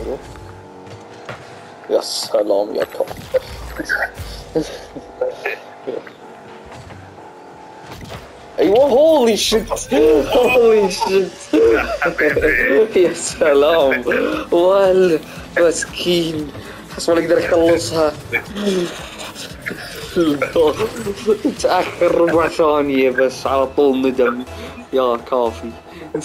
Mm. Yes, hello, I'm your top. Hey, holy shit! holy shit! yes, salam! Well, that's keen. That's why I get a close It's a little bit of a little bit of a little bit of a